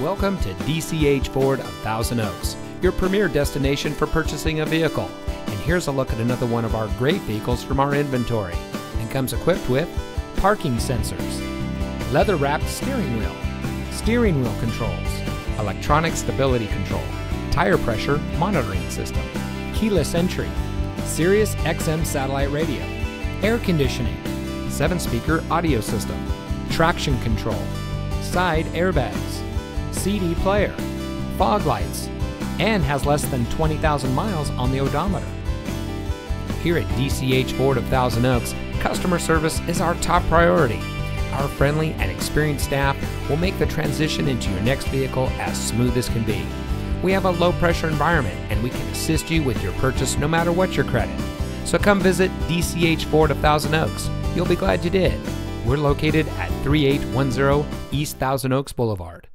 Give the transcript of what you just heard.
Welcome to DCH Ford of Thousand Oaks, your premier destination for purchasing a vehicle. And here's a look at another one of our great vehicles from our inventory. And comes equipped with parking sensors, leather wrapped steering wheel, steering wheel controls, electronic stability control, tire pressure monitoring system, keyless entry, Sirius XM satellite radio, air conditioning, 7 speaker audio system, traction control, side airbags, CD player, fog lights, and has less than 20,000 miles on the odometer. Here at DCH Ford of Thousand Oaks, customer service is our top priority. Our friendly and experienced staff will make the transition into your next vehicle as smooth as can be. We have a low pressure environment and we can assist you with your purchase no matter what your credit. So come visit DCH Ford of Thousand Oaks. You'll be glad you did. We're located at 3810 East Thousand Oaks Boulevard.